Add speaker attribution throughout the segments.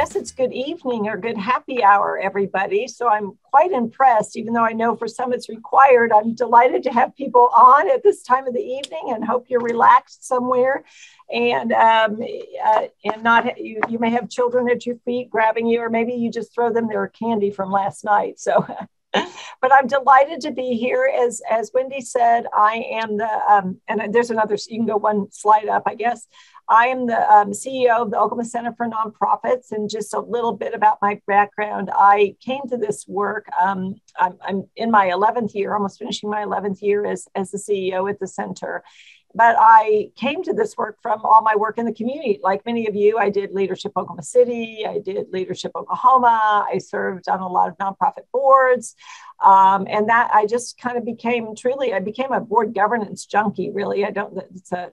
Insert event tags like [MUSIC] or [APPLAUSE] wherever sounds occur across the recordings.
Speaker 1: guess it's good evening or good happy hour, everybody. So I'm quite impressed, even though I know for some it's required. I'm delighted to have people on at this time of the evening and hope you're relaxed somewhere and um, uh, and not you, you may have children at your feet grabbing you, or maybe you just throw them their candy from last night. So [LAUGHS] but I'm delighted to be here. As as Wendy said, I am the um, and there's another. You can go one slide up, I guess. I am the um, CEO of the Oklahoma Center for Nonprofits, and just a little bit about my background. I came to this work. Um, I'm, I'm, in my 11th year, almost finishing my 11th year as, as the CEO at the center. But I came to this work from all my work in the community. Like many of you, I did Leadership Oklahoma City, I did Leadership Oklahoma, I served on a lot of nonprofit boards. Um, and that I just kind of became truly, I became a board governance junkie, really. I don't, it's a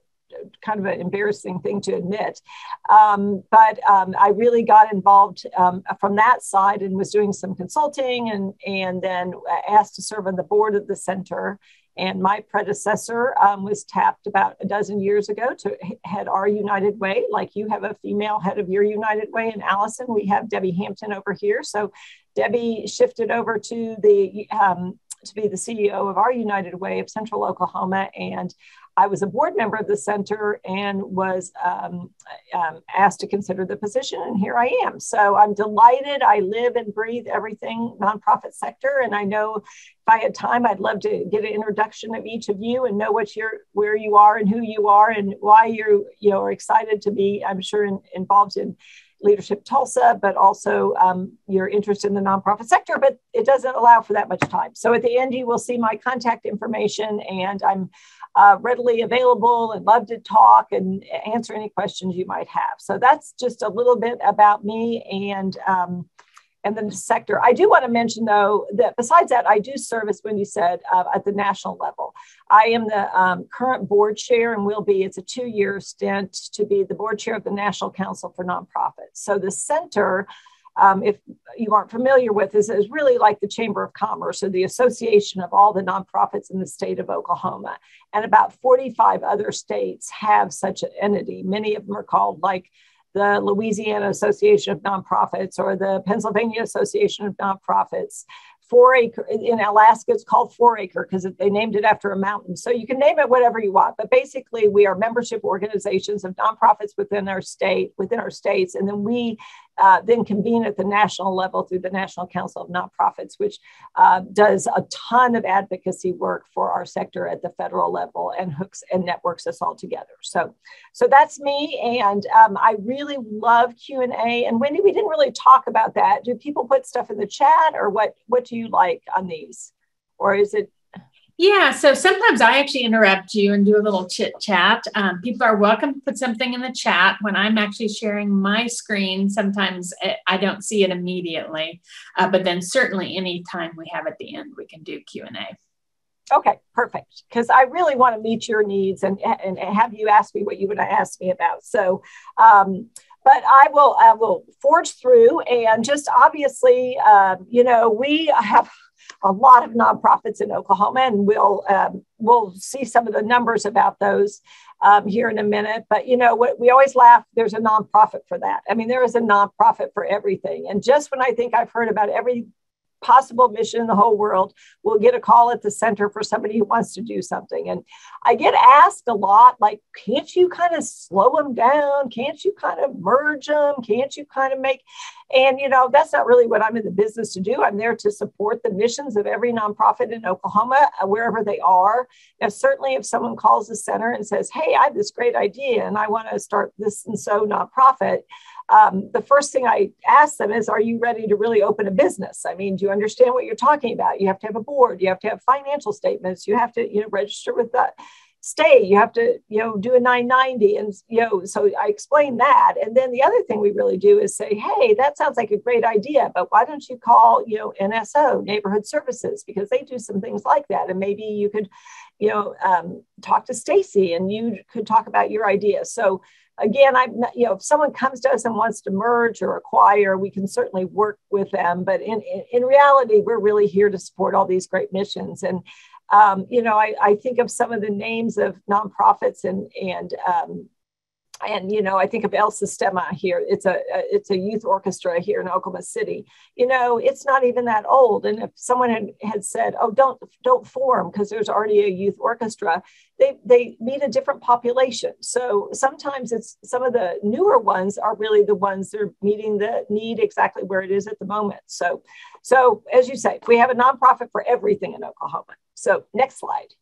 Speaker 1: kind of an embarrassing thing to admit. Um, but um, I really got involved um, from that side and was doing some consulting and, and then asked to serve on the board of the center. And my predecessor um, was tapped about a dozen years ago to head our United Way. Like you have a female head of your United Way, and Allison, we have Debbie Hampton over here. So Debbie shifted over to the um, to be the CEO of our United Way of Central Oklahoma, and I was a board member of the center and was um, um, asked to consider the position, and here I am. So I'm delighted. I live and breathe everything nonprofit sector, and I know if I had time, I'd love to get an introduction of each of you and know what you're, where you are, and who you are, and why you're, you know are excited to be. I'm sure in, involved in leadership Tulsa, but also um, your interest in the nonprofit sector, but it doesn't allow for that much time. So at the end, you will see my contact information, and I'm uh, readily available and love to talk and answer any questions you might have. So that's just a little bit about me and um, and the sector. I do want to mention though that besides that, I do serve, as Wendy said, uh, at the national level. I am the um, current board chair and will be. It's a two-year stint to be the board chair of the National Council for Nonprofits. So the center um, if you aren't familiar with, is, is really like the Chamber of Commerce or the association of all the nonprofits in the state of Oklahoma. And about 45 other states have such an entity. Many of them are called like the Louisiana Association of Nonprofits or the Pennsylvania Association of Nonprofits Foraker in Alaska. It's called Foraker because they named it after a mountain. So you can name it whatever you want. But basically, we are membership organizations of nonprofits within our state, within our states, and then we uh, then convene at the national level through the National Council of Nonprofits, which uh, does a ton of advocacy work for our sector at the federal level and hooks and networks us all together. So, so that's me, and um, I really love Q and A. And Wendy, we didn't really talk about that. Do people put stuff in the chat, or what? What do you like on these, or is it
Speaker 2: yeah, so sometimes I actually interrupt you and do a little chit chat. Um, people are welcome to put something in the chat when I'm actually sharing my screen. Sometimes I don't see it immediately, uh, but then certainly anytime we have at the end, we can do Q and A.
Speaker 1: Okay, perfect. Because I really want to meet your needs and and have you ask me what you would ask me about. So. Um, but I will I will forge through and just obviously, uh, you know, we have a lot of nonprofits in Oklahoma, and we'll um, we'll see some of the numbers about those um, here in a minute. But you know what? We always laugh. There's a nonprofit for that. I mean, there is a nonprofit for everything. And just when I think I've heard about every possible mission in the whole world will get a call at the center for somebody who wants to do something. And I get asked a lot, like, can't you kind of slow them down? Can't you kind of merge them? Can't you kind of make, and you know, that's not really what I'm in the business to do. I'm there to support the missions of every nonprofit in Oklahoma, uh, wherever they are. Now, certainly if someone calls the center and says, hey, I have this great idea and I want to start this and so nonprofit, um, the first thing I ask them is, are you ready to really open a business? I mean, do you understand what you're talking about? You have to have a board, you have to have financial statements, you have to, you know, register with the state, you have to, you know, do a 990. And, you know, so I explain that. And then the other thing we really do is say, hey, that sounds like a great idea, but why don't you call, you know, NSO, neighborhood services, because they do some things like that. And maybe you could, you know, um, talk to Stacy and you could talk about your idea. So again, I, you know, if someone comes to us and wants to merge or acquire, we can certainly work with them. But in, in, in reality, we're really here to support all these great missions. And, um, you know, I, I think of some of the names of nonprofits and, and, um, and you know i think of el sistema here. It's a, it's a youth orchestra here in oklahoma city. You know it's not even that old. And if someone had, had said oh don't don't form because there's already a youth orchestra they they meet a different population. So sometimes it's some of the newer ones are really the ones that are meeting the need exactly where it is at the moment. So so as you say we have a nonprofit for everything in oklahoma. So next slide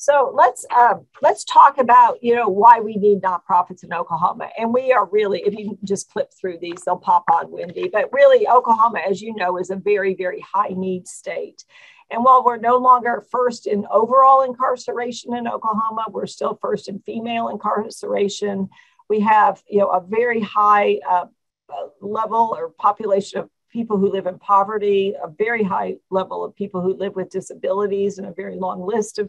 Speaker 1: so let's uh, let's talk about you know why we need nonprofits in Oklahoma, and we are really if you just clip through these, they'll pop on Wendy. But really, Oklahoma, as you know, is a very very high need state. And while we're no longer first in overall incarceration in Oklahoma, we're still first in female incarceration. We have you know a very high uh, level or population of people who live in poverty, a very high level of people who live with disabilities, and a very long list of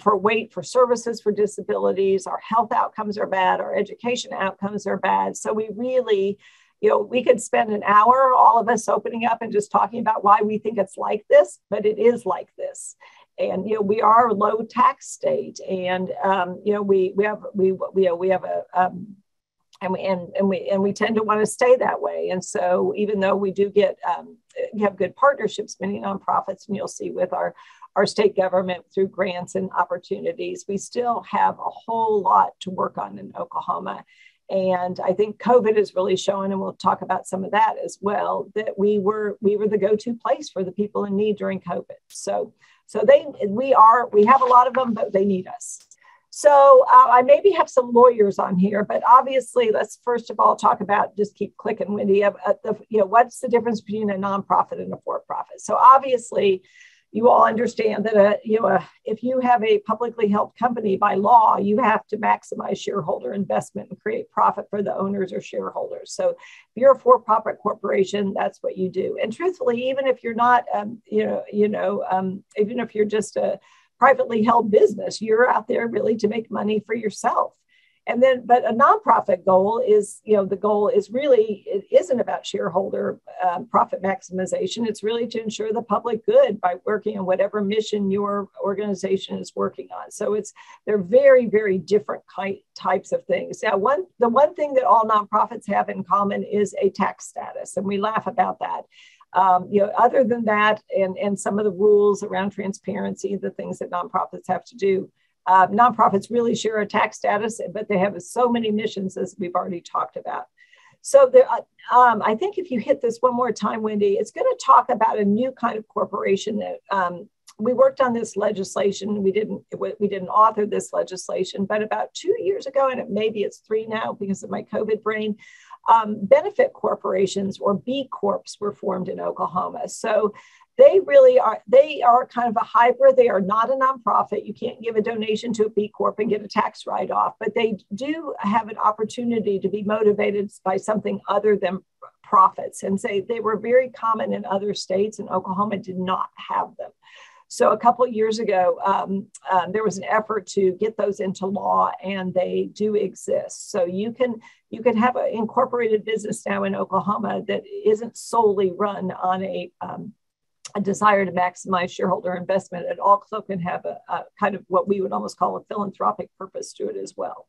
Speaker 1: for wait for services for disabilities. Our health outcomes are bad. Our education outcomes are bad. So we really, you know, we could spend an hour, all of us opening up and just talking about why we think it's like this, but it is like this. And you know, we are a low tax state, and um, you know, we we have we we we have a um, and we and, and we and we tend to want to stay that way. And so, even though we do get um, have good partnerships, many nonprofits, and you'll see with our our state government through grants and opportunities. We still have a whole lot to work on in Oklahoma. And I think COVID is really showing, and we'll talk about some of that as well, that we were we were the go-to place for the people in need during COVID. So so they we are we have a lot of them, but they need us. So uh, I maybe have some lawyers on here, but obviously, let's first of all talk about just keep clicking, Wendy. Uh, the, you know, what's the difference between a nonprofit and a for-profit? So obviously, you all understand that a, you know, a, if you have a publicly held company by law, you have to maximize shareholder investment and create profit for the owners or shareholders. So if you're a for-profit corporation, that's what you do. And truthfully, even if you're not, um, you know, you know, um, even if you're just a privately held business, you're out there really to make money for yourself and then but a nonprofit goal is you know the goal is really it isn't about shareholder um, profit maximization. It's really to ensure the public good by working on whatever mission your organization is working on. So it's they're very very different types of things. Now one the one thing that all nonprofits have in common is a tax status and we laugh about that. Um, you know, other than that, and, and some of the rules around transparency, the things that nonprofits have to do, uh, nonprofits really share a tax status, but they have so many missions as we've already talked about. So there, uh, um, I think if you hit this one more time, Wendy, it's going to talk about a new kind of corporation that um, we worked on this legislation. We didn't we didn't author this legislation, but about two years ago, and it, maybe it's three now because of my COVID brain. Um, benefit corporations or B Corps were formed in Oklahoma. So they really are they are kind of a hybrid. They are not a nonprofit. You can't give a donation to a b corp and get a tax write-off but they do have an opportunity to be motivated by something other than profits. And say they were very common in other states and oklahoma did not have them. So a couple of years ago um, um, there was an effort to get those into law and they do exist. So you can you can have an incorporated business now in oklahoma that isn't solely run on a um, a desire to maximize shareholder investment, it also can have a, a, kind of what we would almost call a philanthropic purpose to it as well.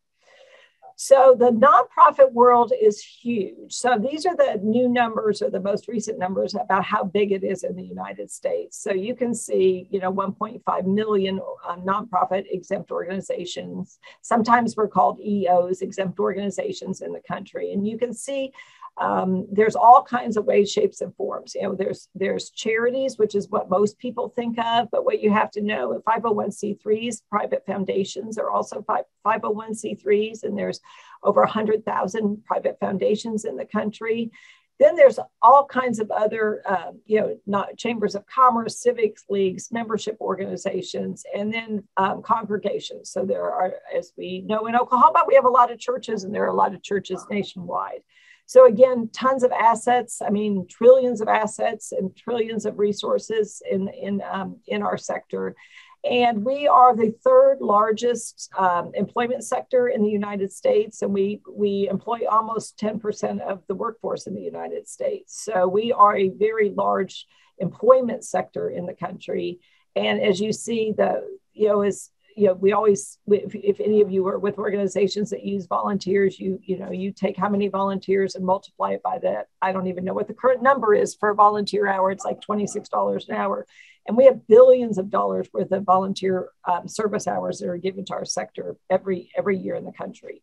Speaker 1: So the nonprofit world is huge. So these are the new numbers or the most recent numbers about how big it is in the United States. So you can see, you know, 1.5 million uh, nonprofit exempt organizations. Sometimes we're called EOs, exempt organizations in the country. And you can see um, there's all kinds of ways, shapes, and forms. You know, there's there's charities, which is what most people think of, but what you have to know, 501c3s, private foundations are also 501c3s, and there's over 100,000 private foundations in the country. Then there's all kinds of other, uh, you know, not chambers of commerce, civics leagues, membership organizations, and then um, congregations. So there are, as we know in Oklahoma, we have a lot of churches, and there are a lot of churches nationwide. So again, tons of assets. I mean, trillions of assets and trillions of resources in in um, in our sector. And we are the third largest um, employment sector in the United States, and we we employ almost 10% of the workforce in the United States. So we are a very large employment sector in the country. And as you see, the you know, as you know, we always, if, if, any of you are with organizations that use volunteers, you, you know, you take how many volunteers and multiply it by that. I don't even know what the current number is for a volunteer hour. It's like $26 an hour. And we have billions of dollars worth of volunteer um, service hours that are given to our sector every, every year in the country.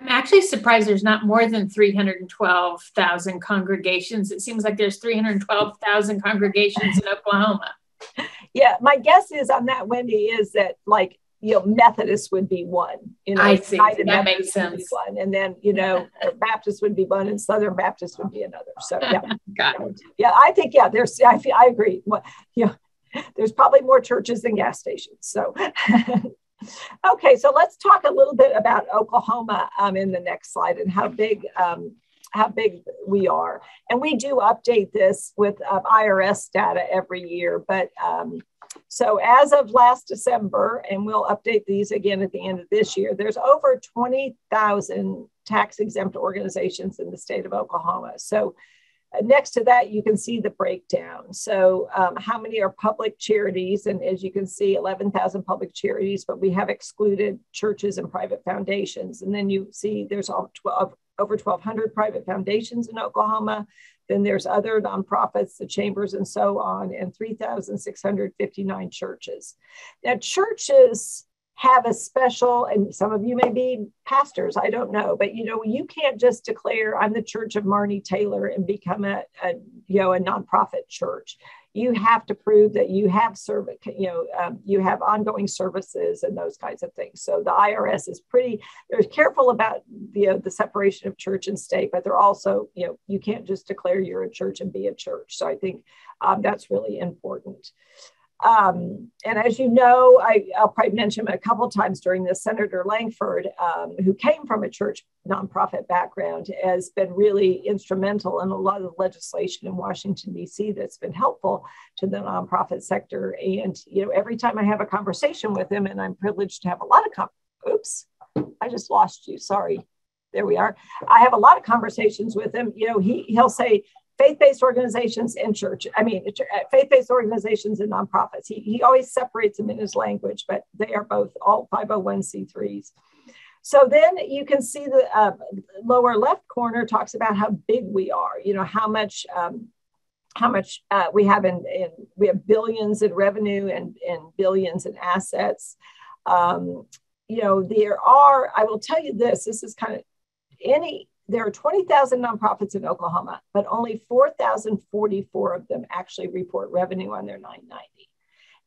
Speaker 2: I'm actually surprised there's not more than 312,000 congregations. It seems like there's 312,000 congregations in Oklahoma [LAUGHS]
Speaker 1: yeah, my guess is on that, Wendy, is that like you know Methodist would be one. You know,
Speaker 2: I see that Methodist makes sense.
Speaker 1: One, and then you know [LAUGHS] Baptist would be one, and Southern Baptist would be another. So yeah, [LAUGHS]
Speaker 2: got it.
Speaker 1: Yeah, I think yeah, there's I feel I agree. Well, yeah, there's probably more churches than gas stations. So. [LAUGHS] okay, so let's talk a little bit about Oklahoma um, in the next slide and how big um, how big we are. And we do update this with um, IRS data every year. But um, so as of last December, and we'll update these again at the end of this year, there's over 20,000 tax exempt organizations in the state of Oklahoma. So uh, next to that, you can see the breakdown. So, um, how many are public charities? And as you can see, 11,000 public charities, but we have excluded churches and private foundations. And then you see there's all 12, over 1,200 private foundations in Oklahoma. Then there's other nonprofits, the chambers, and so on, and 3,659 churches. Now, churches have a special, and some of you may be pastors, I don't know, but you know, you can't just declare I'm the Church of Marnie Taylor and become a, a you know a nonprofit church you have to prove that you have service, you know, um, you have ongoing services and those kinds of things. So the IRS is pretty, they're careful about the, the separation of church and state, but they're also, you know, you can't just declare you're a church and be a church. So I think um, that's really important. Um, and as you know, I, will probably mention a couple times during this, Senator Langford, um, who came from a church nonprofit background, has been really instrumental in a lot of the legislation in Washington, D.C. that's been helpful to the nonprofit sector. And, you know, every time I have a conversation with him, and I'm privileged to have a lot of, com- oops, I just lost you, sorry. There we are. I have a lot of conversations with him. You know, he he'll say, faith-based organizations and church i mean uh, faith-based organizations and nonprofits. He, he always separates them in his language but they are both all 501c3s so then you can see the uh, lower left corner talks about how big we are you know how much um, how much uh, we have in, in, we have billions in revenue and, and billions in assets. Um, you know there are i will tell you this this is kind of any there are 20,000 nonprofits in Oklahoma, but only 4,044 of them actually report revenue on their 990.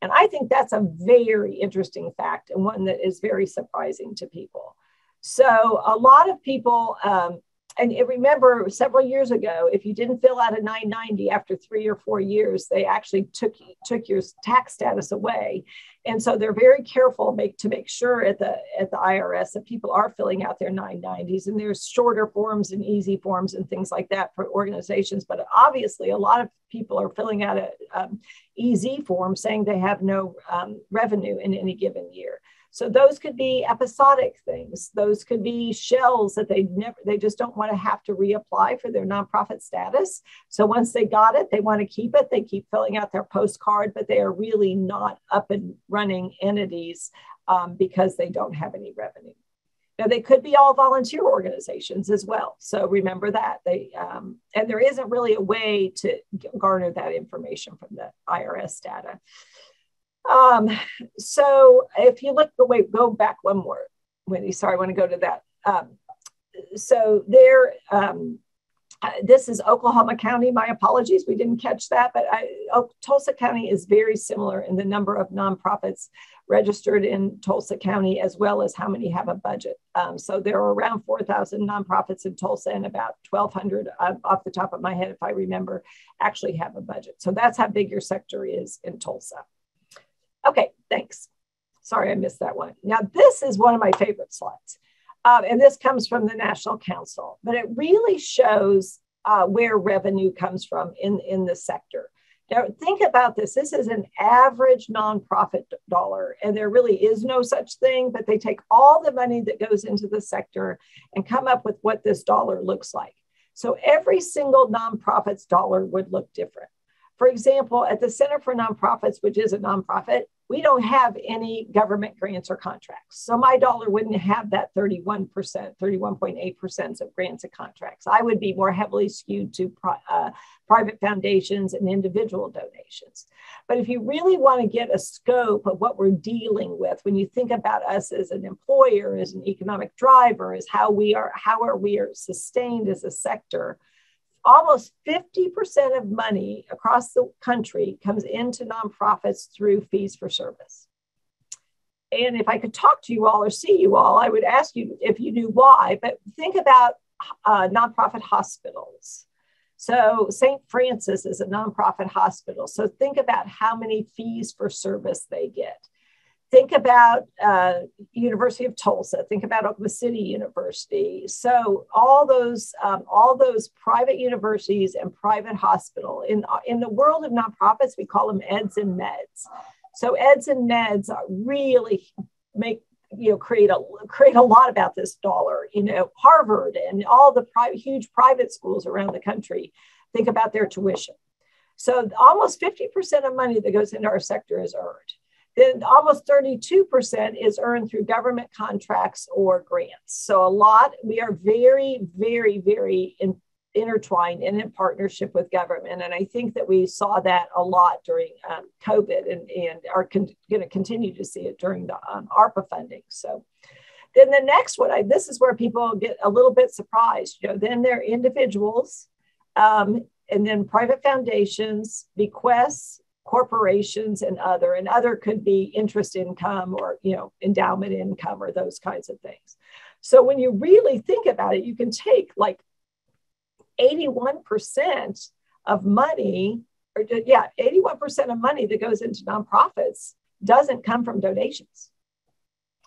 Speaker 1: And I think that's a very interesting fact and one that is very surprising to people. So, a lot of people um, and remember several years ago if you didn't fill out a 990 after three or four years they actually took took your tax status away. And so they're very careful make, to make sure at the at the irs that people are filling out their 990s and there's shorter forms and easy forms and things like that for organizations. But obviously a lot of people are filling out a um, easy form saying they have no um, revenue in any given year so those could be episodic things. Those could be shells that they never, they just don't want to have to reapply for their nonprofit status. So once they got it, they want to keep it. They keep filling out their postcard, but they are really not up and running entities um, because they don't have any revenue. Now they could be all volunteer organizations as well. So remember that they um, and there isn't really a way to garner that information from the IRS data. Um, so if you look, wait, go back one more, Wendy. Sorry, I want to go to that. Um, so there, um, uh, this is Oklahoma County. My apologies, we didn't catch that, but I, oh, Tulsa County is very similar in the number of nonprofits registered in Tulsa County, as well as how many have a budget. Um, so there are around 4,000 nonprofits in Tulsa, and about 1,200, uh, off the top of my head, if I remember, actually have a budget. So that's how big your sector is in Tulsa. Okay, thanks. Sorry, I missed that one. Now, this is one of my favorite slides. Um, and this comes from the National Council, but it really shows uh, where revenue comes from in, in the sector. Now, think about this. This is an average nonprofit dollar, and there really is no such thing, but they take all the money that goes into the sector and come up with what this dollar looks like. So every single nonprofit's dollar would look different. For example, at the Center for Nonprofits, which is a nonprofit, we don't have any government grants or contracts. So my dollar wouldn't have that 31%, 31.8% of grants and contracts. I would be more heavily skewed to uh, private foundations and individual donations. But if you really want to get a scope of what we're dealing with, when you think about us as an employer, as an economic driver, as how we are, how are we are sustained as a sector, almost 50% of money across the country comes into nonprofits through fees for service. And if I could talk to you all or see you all, I would ask you if you knew why, but think about uh, nonprofit hospitals. So, St. Francis is a nonprofit hospital. So, think about how many fees for service they get think about uh, University of Tulsa, think about Oklahoma City University. So all those um, all those private universities and private hospital in in the world of nonprofits, we call them eds and meds. So eds and meds really make you know create a create a lot about this dollar. You know Harvard and all the huge private schools around the country think about their tuition. So almost 50% of money that goes into our sector is earned then almost 32% is earned through government contracts or grants. So a lot, we are very, very, very in, intertwined and in partnership with government. And I think that we saw that a lot during um, COVID and, and are con- going to continue to see it during the um, ARPA funding. So then the next one, I, this is where people get a little bit surprised. You know, then they're individuals um, and then private foundations, bequests, corporations and other and other could be interest income or you know endowment income or those kinds of things. So when you really think about it you can take like 81% of money or yeah 81% of money that goes into nonprofits doesn't come from donations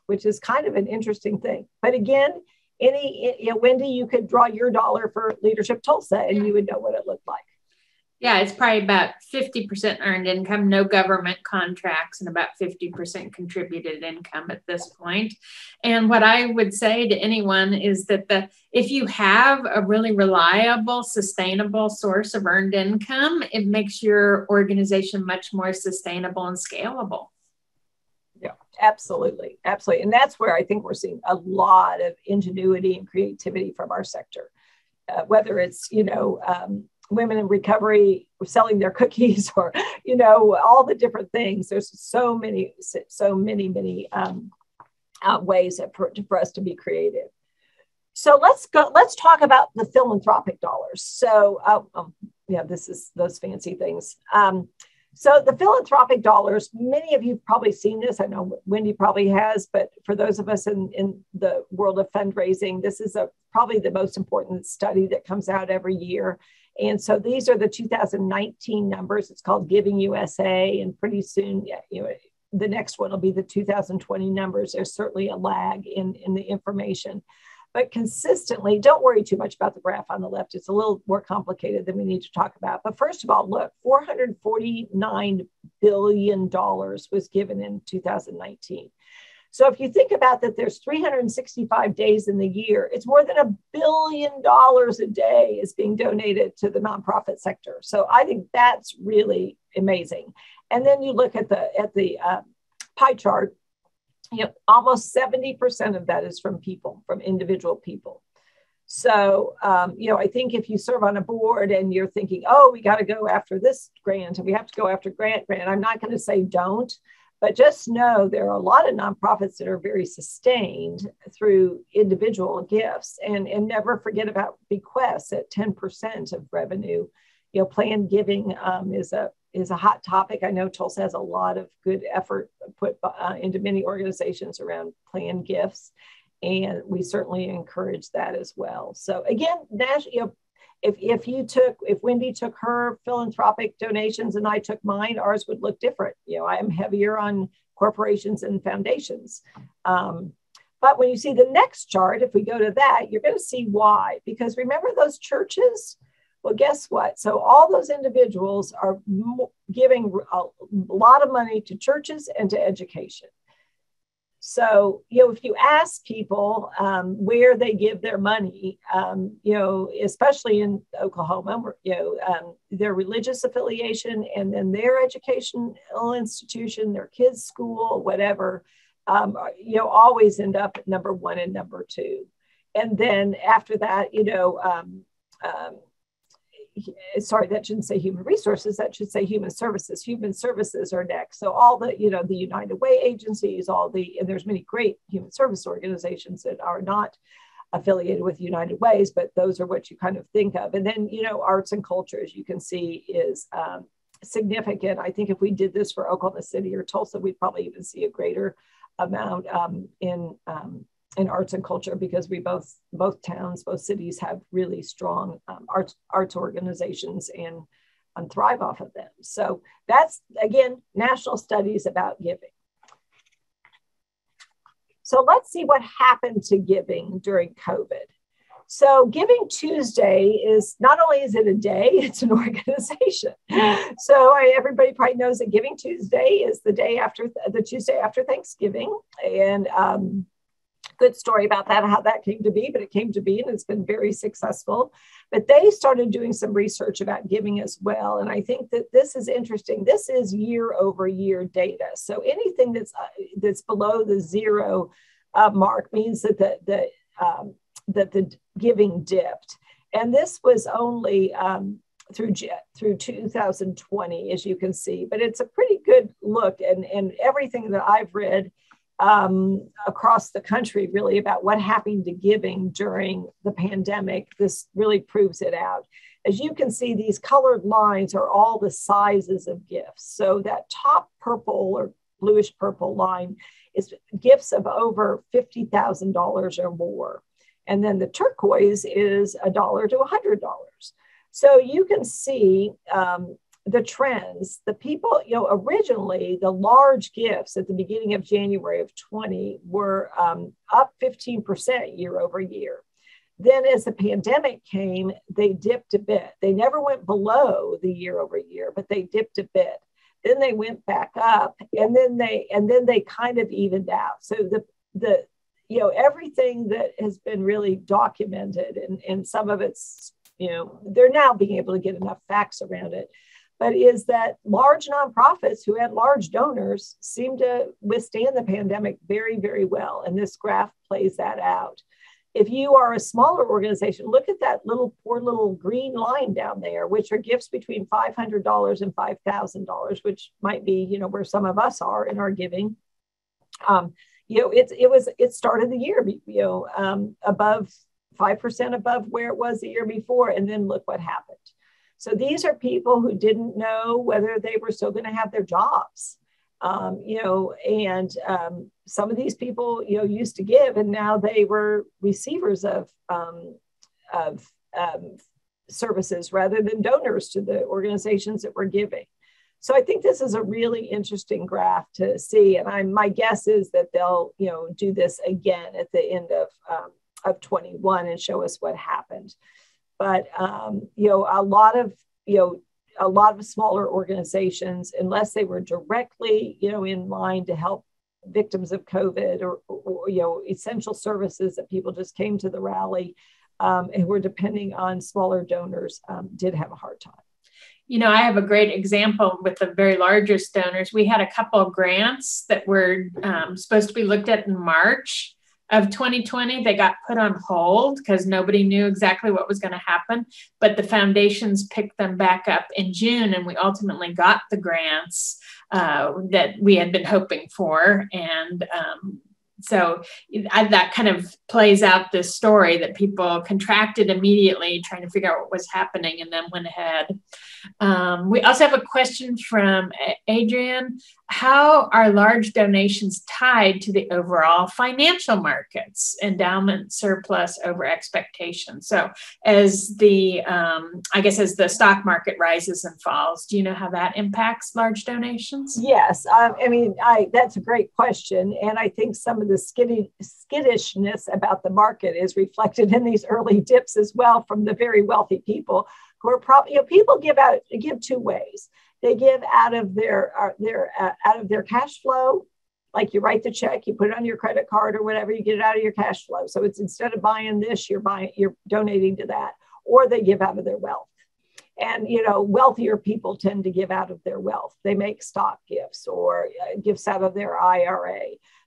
Speaker 1: which is kind of an interesting thing. But again any you know, wendy you could draw your dollar for leadership tulsa and you would know what it looked like
Speaker 2: yeah, it's probably about 50% earned income, no government contracts, and about 50% contributed income at this point. And what I would say to anyone is that the if you have a really reliable, sustainable source of earned income, it makes your organization much more sustainable and scalable.
Speaker 1: Yeah, absolutely. Absolutely. And that's where I think we're seeing a lot of ingenuity and creativity from our sector. Uh, whether it's, you know, um, women in recovery selling their [LAUGHS] cookies or you know all the different things. There's so many so many many um, uh, ways for, for us to be creative. So let's go let's talk about the philanthropic dollars. So uh, um, yeah this is those fancy things. Um, so the philanthropic dollars many of you probably seen this. I know wendy probably has but for those of us in, in the world of fundraising this is a, probably the most important study that comes out every year and so these are the 2019 numbers. It's called Giving USA, and pretty soon, you know, the next one will be the 2020 numbers. There's certainly a lag in, in the information. But consistently, don't worry too much about the graph on the left. It's a little more complicated than we need to talk about. But first of all, look, $449 billion was given in 2019. So if you think about that, there's 365 days in the year. It's more than a billion dollars a day is being donated to the nonprofit sector. So I think that's really amazing. And then you look at the at the uh, pie chart. You know, almost 70% of that is from people, from individual people. So, um, you know, I think if you serve on a board and you're thinking, oh, we got to go after this grant and we have to go after grant grant, I'm not going to say don't, but just know there are a lot of nonprofits that are very sustained through individual gifts and, and never forget about bequests at 10% of revenue. You know, planned giving um, is a is a hot topic. I know Tulsa has a lot of good effort put uh, into many organizations around planned gifts, and we certainly encourage that as well. So again, national, you know, if, if you took if wendy took her philanthropic donations and i took mine ours would look different. You know i'm heavier on corporations and foundations. Um, but when you see the next chart if we go to that you're going to see why. Because remember those churches? Well guess what? So all those individuals are giving a lot of money to churches and to education So, you know, if you ask people um, where they give their money, um, you know, especially in Oklahoma, you know, um, their religious affiliation and then their educational institution, their kids' school, whatever, um, you know, always end up at number one and number two. And then after that, you know, um, um, sorry, that shouldn't say human resources, that should say human services. Human services are next. So all the, you know, the United Way agencies, all the, and there's many great human service organizations that are not affiliated with United Ways, but those are what you kind of think of. And then, you know, arts and culture, as you can see, is um, significant. I think if we did this for Oklahoma City or Tulsa, we'd probably even see a greater amount um, in um, in arts and culture because we both both towns both cities have really strong um, arts arts organizations and and thrive off of them. So that's again national studies about giving. So let's see what happened to giving during covid. So giving tuesday is not only is it a day [LAUGHS] it's an organization. So I, everybody probably knows that giving tuesday is the day after the tuesday after thanksgiving. And um, good story about that, how that came to be, but it came to be and it's been very successful. But they started doing some research about giving as well. And I think that this is interesting. This is year over year data. So anything that's uh, that's below the zero uh, mark means that the, the um, that the giving dipped. And this was only um, through through 2020, as you can see. But it's a pretty good look, and and everything that I've read um, across the country really about what happened to giving during the pandemic. This really proves it out. As you can see, these colored lines are all the sizes of gifts. So that top purple or bluish purple line is gifts of over $50,000 or more. And then the turquoise is a dollar to a $100. So you can see um, the trends, the people, you know, originally the large gifts at the beginning of January of 20 were um, up 15% year over year. Then, as the pandemic came, they dipped a bit. They never went below the year over year, but they dipped a bit. Then they went back up, and then they and then they kind of evened out. So the the you know everything that has been really documented, and and some of it's you know they're now being able to get enough facts around it but is that large nonprofits who had large donors seem to withstand the pandemic very, very well. And this graph plays that out. If you are a smaller organization, look at that little poor little green line down there, which are gifts between $500 and $5,000, which might be, you know, where some of us are in our giving. Um, you know, it, it was, it started the year, you know, um, above 5% above where it was the year before. And then look what happened. So these are people who didn't know whether they were still going to have their jobs. Um, you know, and um, some of these people, you know, used to give, and now they were receivers of um, of um, services rather than donors to the organizations that were giving. So I think this is a really interesting graph to see, and I my guess is that they'll, you know, do this again at the end of um, of 21 and show us what happened. But um, you know, a lot of you know a lot of smaller organizations, unless they were directly you know in line to help victims of COVID or, or you know essential services that people just came to the rally um, and were depending on smaller donors, um, did have a hard time
Speaker 2: you know, I have a great example with the very largest donors. We had a couple of grants that were um, supposed to be looked at in March, of 2020 they got put on hold because nobody knew exactly what was going to happen. But the foundations picked them back up in june and we ultimately got the grants uh, that we had been hoping for. And um, so I, that kind of plays out this story that people contracted immediately trying to figure out what was happening and then went ahead. Um, we also have a question from adrian how are large donations tied to the overall financial markets endowment surplus over expectation? So as the um, i guess as the stock market rises and falls do you know how that impacts large donations?
Speaker 1: Yes um, i mean I, that's a great question and i think some of the skitty, skittishness about the market is reflected in these early dips as well from the very wealthy people who are probably you know people give out give two ways they give out of their uh, their uh, out of their cash flow like you write the check, you put it on your credit card or whatever, you get it out of your cash flow. So it's instead of buying this, you're buying, you're donating to that, or they give out of their wealth. And you know, wealthier people tend to give out of their wealth. They make stock gifts or uh, gifts out of their IRA.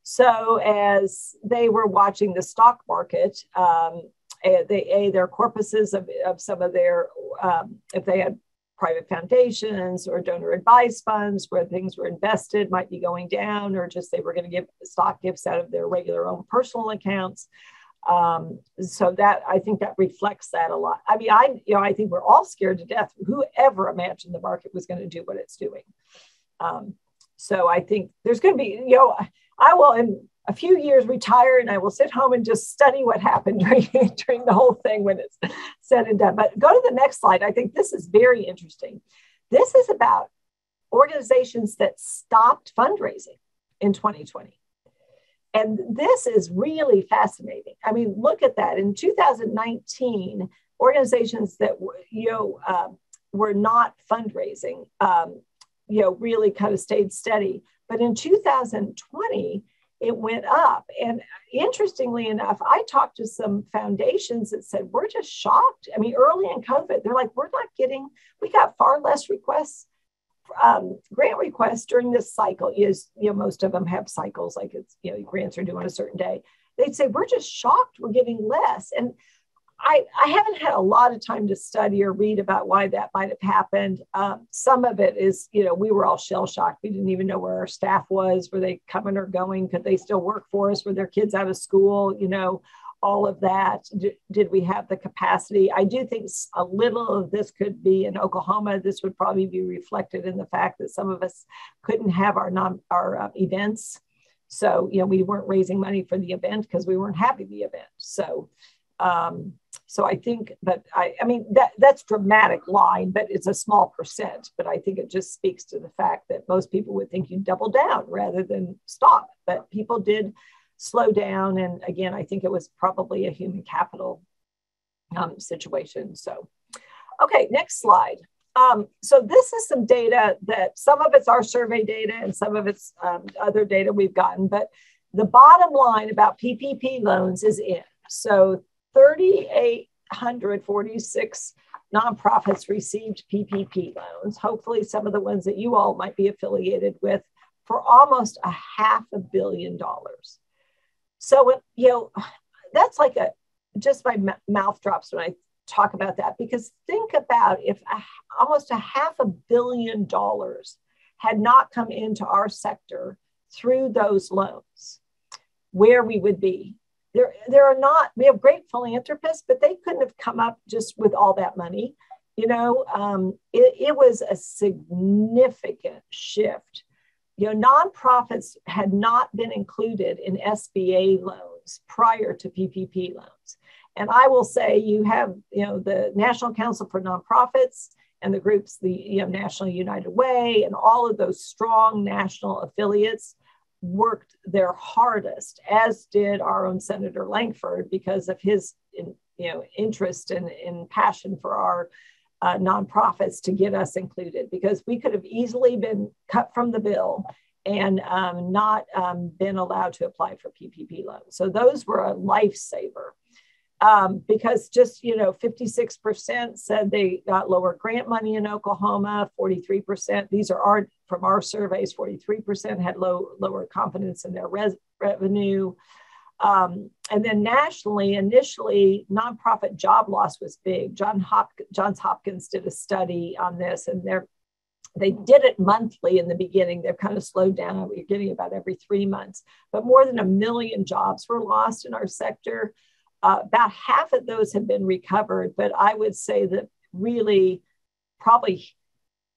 Speaker 1: So as they were watching the stock market, um, they a their corpuses of, of some of their um, if they had private foundations or donor advised funds where things were invested might be going down, or just they were going to give stock gifts out of their regular own personal accounts. Um, so that I think that reflects that a lot. I mean, I you know I think we're all scared to death. Whoever imagined the market was going to do what it's doing? Um, so I think there's going to be you know I will in a few years retire and I will sit home and just study what happened [LAUGHS] during, during the whole thing when it's said and done. But go to the next slide. I think this is very interesting. This is about organizations that stopped fundraising in 2020. And this is really fascinating. I mean, look at that. In 2019, organizations that you know, uh, were not fundraising, um, you know, really kind of stayed steady. But in 2020, it went up. And interestingly enough, I talked to some foundations that said, we're just shocked. I mean, early in COVID, they're like, we're not getting, we got far less requests, um, grant requests during this cycle. Is, you know, most of them have cycles, like it's, you know, grants are due on a certain day. They'd say, we're just shocked we're getting less. And I, I haven't had a lot of time to study or read about why that might have happened. Um, some of it is, you know, we were all shell shocked. We didn't even know where our staff was. Were they coming or going? Could they still work for us? Were their kids out of school? You know, all of that. D- did we have the capacity? I do think a little of this could be in Oklahoma. This would probably be reflected in the fact that some of us couldn't have our non our uh, events. So, you know, we weren't raising money for the event because we weren't having the event. So, um, so I think, but I, I mean, that that's dramatic line, but it's a small percent. But I think it just speaks to the fact that most people would think you double down rather than stop. But people did slow down, and again, I think it was probably a human capital um, situation. So, okay, next slide. Um, so this is some data that some of it's our survey data and some of it's um, other data we've gotten, but the bottom line about PPP loans is in. So 3,846 nonprofits received PPP loans, hopefully, some of the ones that you all might be affiliated with, for almost a half a billion dollars. So, you know, that's like a just my mouth drops when I talk about that because think about if a, almost a half a billion dollars had not come into our sector through those loans, where we would be there, there are not, we have great philanthropists, but they couldn't have come up just with all that money. You know, um, it, it was a significant shift. You know, nonprofits had not been included in SBA loans prior to PPP loans. And I will say you have, you know, the National Council for Nonprofits and the groups, the you know, National United Way and all of those strong national affiliates worked their hardest, as did our own Senator Langford, because of his in, you know interest and, passion for our uh, nonprofits to get us included. Because we could have easily been cut from the bill and um, not um, been allowed to apply for PPP loans. So those were a lifesaver um, because just, you know, 56% said they got lower grant money in Oklahoma, 43%, these are our, from our surveys, 43% had low, lower confidence in their res- revenue. Um, and then nationally, initially, nonprofit job loss was big. John Hop- Johns Hopkins did a study on this, and they're they did it monthly in the beginning. They've kind of slowed down. We're getting about every three months, but more than a million jobs were lost in our sector. Uh, about half of those have been recovered, but I would say that really probably,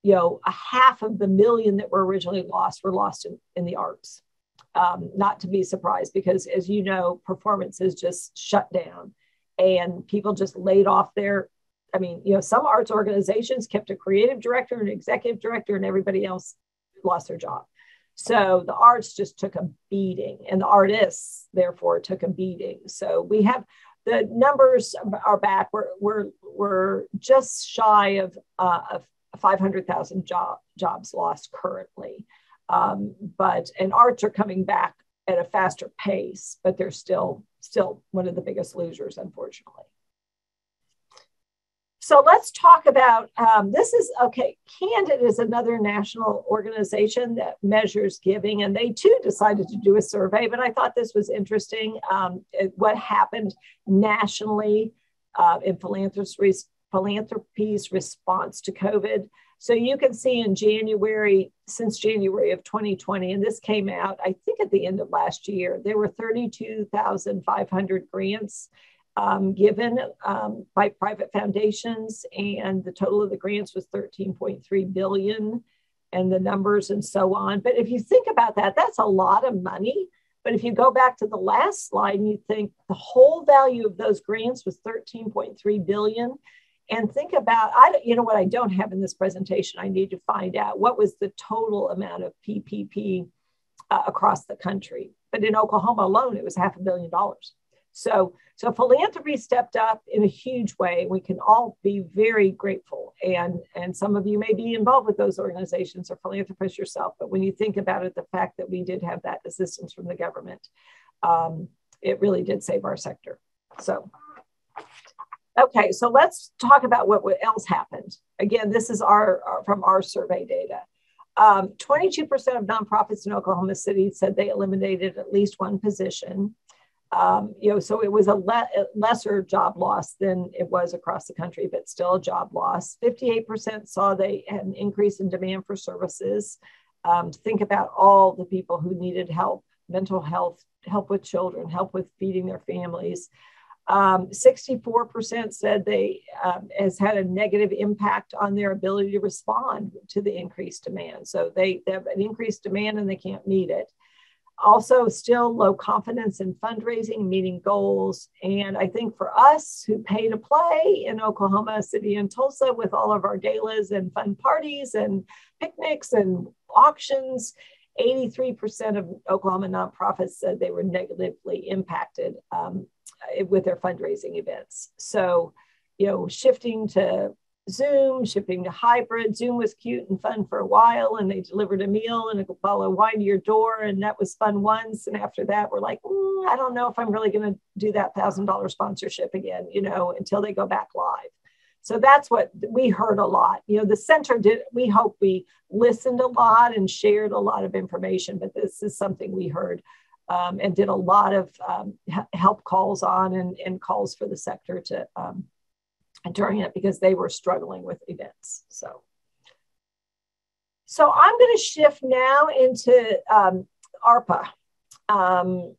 Speaker 1: you know, a half of the million that were originally lost were lost in, in the arts. Um, not to be surprised because, as you know, performances just shut down and people just laid off their. I mean, you know, some arts organizations kept a creative director, and executive director, and everybody else lost their job. So the arts just took a beating, and the artists, therefore, took a beating. So we have the numbers are back. We're, we're, we're just shy of, uh, of 500,000 job, jobs lost currently. Um, but and arts are coming back at a faster pace, but they're still still one of the biggest losers, unfortunately. So let's talk about um, this is okay. Candid is another national organization that measures giving, and they too decided to do a survey. But I thought this was interesting. Um, what happened nationally uh, in philanthropy's, philanthropy's response to COVID. So you can see in January, since January of 2020, and this came out, I think at the end of last year, there were 32,500 grants um, given um, by private foundations, and the total of the grants was 13.3 billion, and the numbers and so on. But if you think about that, that's a lot of money. But if you go back to the last slide and you think the whole value of those grants was 13.3 billion, and think about I you know what I don't have in this presentation. I need to find out what was the total amount of PPP uh, across the country. But in Oklahoma alone, it was half a billion dollars. So, so philanthropy stepped up in a huge way. We can all be very grateful. And, and some of you may be involved with those organizations or philanthropists yourself. But when you think about it, the fact that we did have that assistance from the government, um, it really did save our sector. So, okay, so let's talk about what, what else happened. Again, this is our, our from our survey data. Um, 22% of nonprofits in Oklahoma City said they eliminated at least one position. Um, you know, so it was a le- lesser job loss than it was across the country, but still a job loss. 58% saw they had an increase in demand for services. Um, think about all the people who needed help, mental health, help with children, help with feeding their families. Um, 64% said they um, has had a negative impact on their ability to respond to the increased demand. So they, they have an increased demand and they can't meet it also still low confidence in fundraising, meeting goals. And I think for us who pay to play in Oklahoma City and Tulsa with all of our galas and fun parties and picnics and auctions, 83% of Oklahoma nonprofits said they were negatively impacted um, with their fundraising events. So, you know, shifting to Zoom, shipping to hybrid. Zoom was cute and fun for a while, and they delivered a meal and a bottle of wine to your door, and that was fun once. And after that, we're like, mm, I don't know if I'm really going to do that thousand dollar sponsorship again, you know, until they go back live. So that's what we heard a lot. You know, the center did. We hope we listened a lot and shared a lot of information, but this is something we heard. Um, and did a lot of um, help calls on and, and calls for the sector to um, during it because they were struggling with events. So, so I'm going to shift now into um, ARPA, um,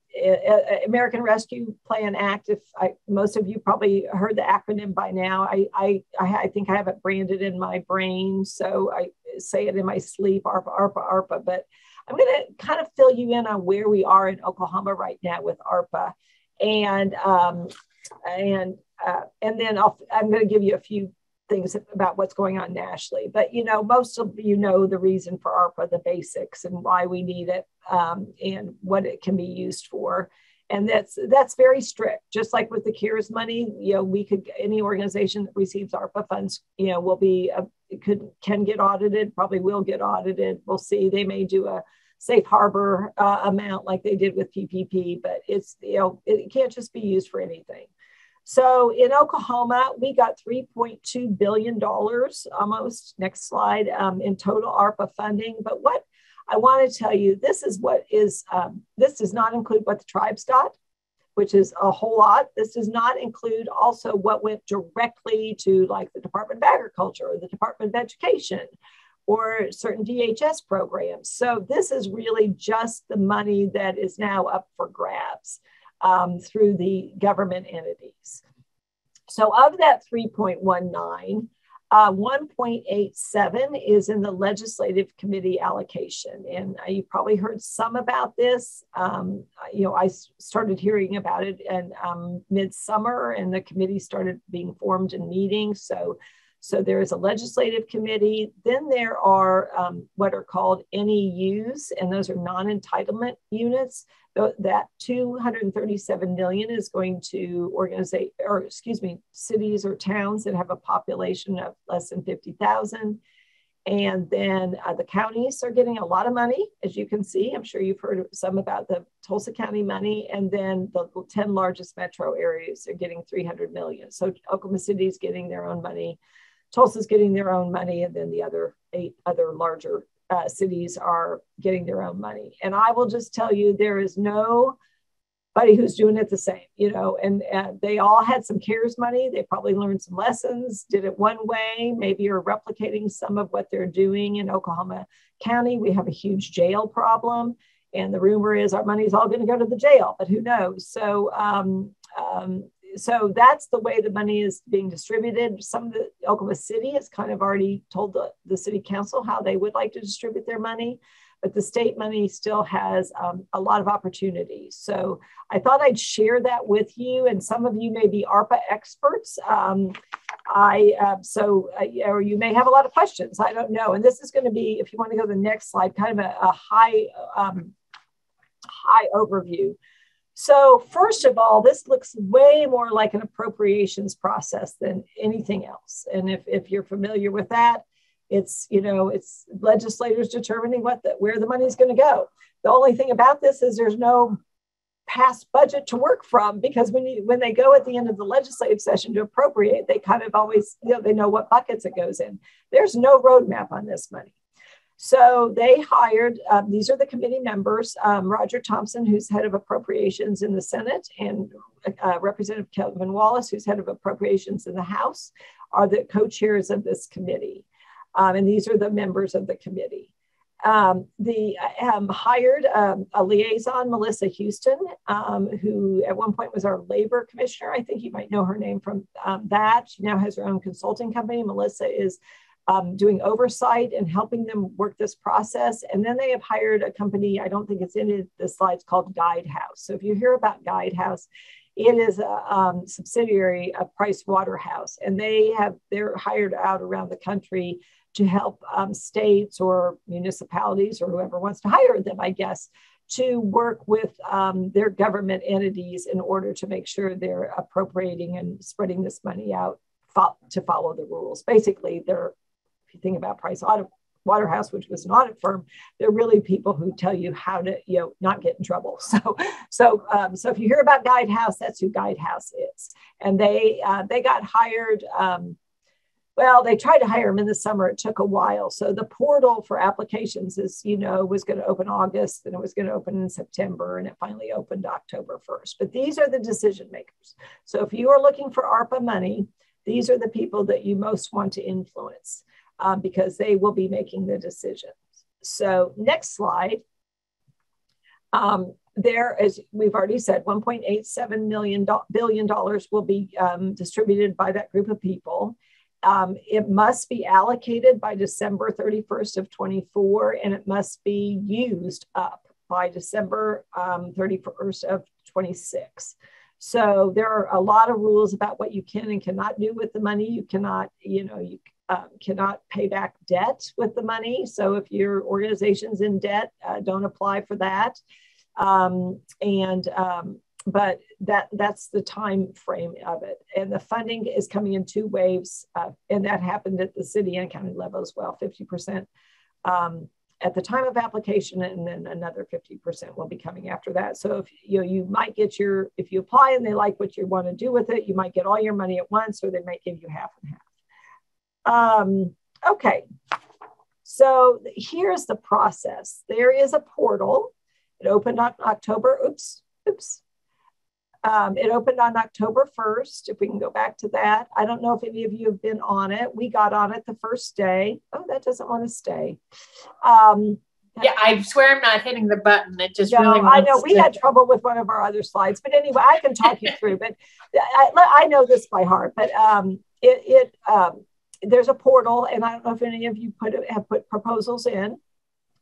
Speaker 1: American Rescue Plan Act. If I, most of you probably heard the acronym by now, I, I, I think I have it branded in my brain, so I say it in my sleep, ARPA, ARPA, ARPA. But I'm going to kind of fill you in on where we are in Oklahoma right now with ARPA, and um, and uh, and then I'll, I'm going to give you a few things about what's going on nationally. But you know, most of you know the reason for ARPA, the basics, and why we need it, um, and what it can be used for. And that's that's very strict. Just like with the CARES money, you know, we could any organization that receives ARPA funds, you know, will be a, could can get audited. Probably will get audited. We'll see. They may do a safe harbor uh, amount like they did with PPP, but it's you know it can't just be used for anything. So in Oklahoma, we got $3.2 billion almost, next slide, um, in total ARPA funding. But what I want to tell you, this is what is, um, this does not include what the tribes got, which is a whole lot. This does not include also what went directly to like the Department of Agriculture or the Department of Education or certain DHS programs. So this is really just the money that is now up for grabs um, through the government entities. So of that 3.19, uh, 1.87 is in the legislative committee allocation. And uh, you probably heard some about this. Um, you know, I started hearing about it in um, midsummer and the committee started being formed and meeting. So so there is a legislative committee. Then there are um, what are called NEUs, and those are non-entitlement units. That 237 million is going to organize, or excuse me, cities or towns that have a population of less than 50,000. And then uh, the counties are getting a lot of money, as you can see. I'm sure you've heard some about the Tulsa County money. And then the 10 largest metro areas are getting 300 million. So Oklahoma City is getting their own money. Tulsa's getting their own money. And then the other eight other larger uh, cities are getting their own money. And I will just tell you, there is no buddy who's doing it the same, you know, and, they all had some CARES money. They probably learned some lessons, did it one way, maybe are replicating some of what they're doing in Oklahoma County. We have a huge jail problem. And the rumor is our money is all going to go to the jail, but who knows? So, um, um, so that's the way the money is being distributed. Some of the Oklahoma City has kind of already told the, the city council how they would like to distribute their money but the state money still has um, a lot of opportunities. So I thought I'd share that with you, and some of you may be ARPA experts. Um, I uh, so uh, or you may have a lot of questions. I don't know, and this is going to be, if you want to go to the next slide, kind of a, a high um, high overview. So first of all, this looks way more like an appropriations process than anything else. And if, if you're familiar with that, it's you know it's legislators determining what the, where the money is going to go. The only thing about this is there's no past budget to work from because when you when they go at the end of the legislative session to appropriate they kind of always you know they know what buckets it goes in. There's no roadmap on this money so they hired um, these are the committee members um, roger thompson who's head of appropriations in the senate and uh, representative kevin wallace who's head of appropriations in the house are the co-chairs of this committee um, and these are the members of the committee. Um, the um, hired um, a liaison, Melissa Houston, who at one point was our labor commissioner. I think you might know her name from that. She now has her own consulting company. Melissa is doing oversight and helping them work this process. And then they have hired a company, I don't think it's in the slides, called Guidehouse. So if you hear about Guidehouse, it is a um, subsidiary of Price Waterhouse, and they have they're hired out around the country to help um, states or municipalities or whoever wants to hire them, I guess, to work with um, their government entities in order to make sure they're appropriating and spreading this money out to follow the rules. Basically, they're, if you think about Price Waterhouse, which was an audit firm, they're really people who tell you how to, you know, not get in trouble. [LAUGHS] So, so, um, so if you hear about Guidehouse, that's who Guidehouse is, and they uh, they got hired. Um, well, they tried to hire him in the summer. It took a while. So the portal for applications is, you know, was going to open August and it was going to open in September and it finally opened October 1st. But these are the decision makers. So if you are looking for ARPA money, these are the people that you most want to influence um, because they will be making the decisions. So next slide. Um, there, as we've already said, 1.87 million billion dollars will be um, distributed by that group of people. Um, it must be allocated by December 31st of 24, and it must be used up by December um, 31st of 26. So there are a lot of rules about what you can and cannot do with the money. You cannot, you know, you um, cannot pay back debt with the money. So if your organization's in debt, uh, don't apply for that. Um, and um, but that that's the time frame of it and the funding is coming in two waves uh, and that happened at the city and county level as well 50% um, at the time of application and then another 50% will be coming after that so if you know you might get your if you apply and they like what you want to do with it you might get all your money at once or they might give you half and half um, okay so here's the process there is a portal it opened on october oops oops um, it opened on October 1st. If we can go back to that, I don't know if any of you have been on it. We got on it the first day. Oh, that doesn't want to stay. Um,
Speaker 2: yeah, I swear I'm not hitting the button. It just
Speaker 1: no,
Speaker 2: really.
Speaker 1: I know we to... had trouble with one of our other slides, but anyway, I can talk you [LAUGHS] through. But I, I know this by heart. But um, it, it um, there's a portal, and I don't know if any of you put have put proposals in.